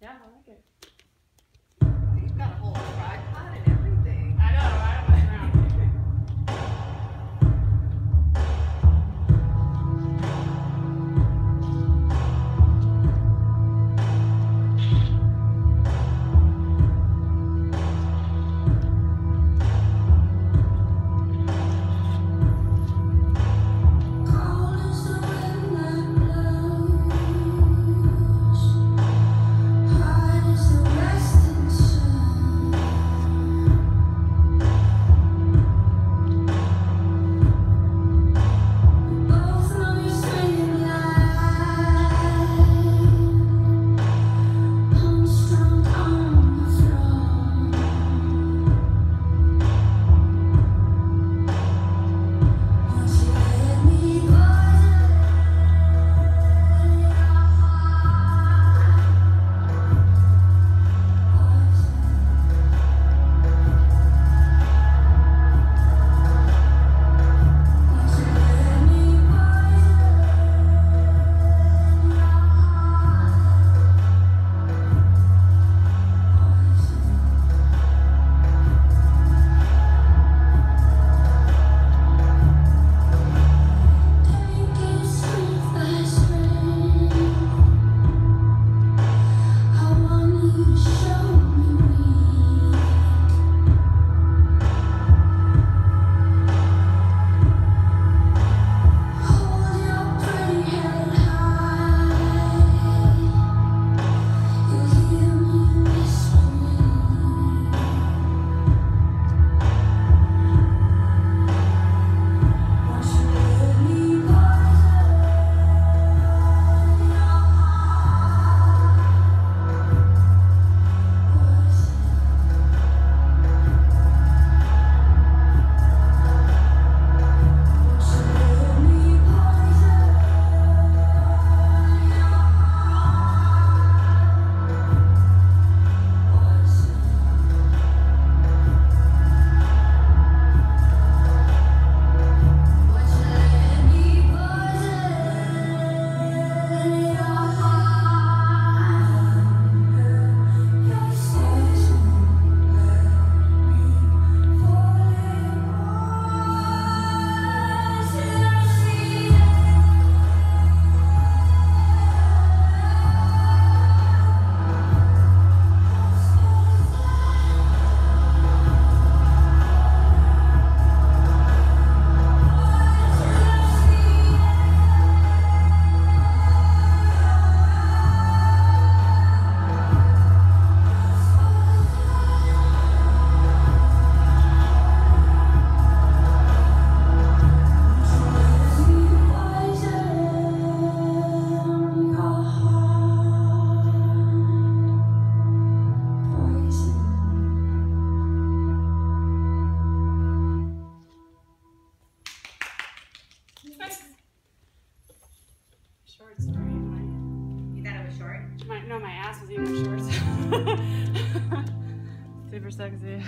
Yeah, I like it. Shorts story. You thought it was short? My, no, my ass was even short. Super sexy.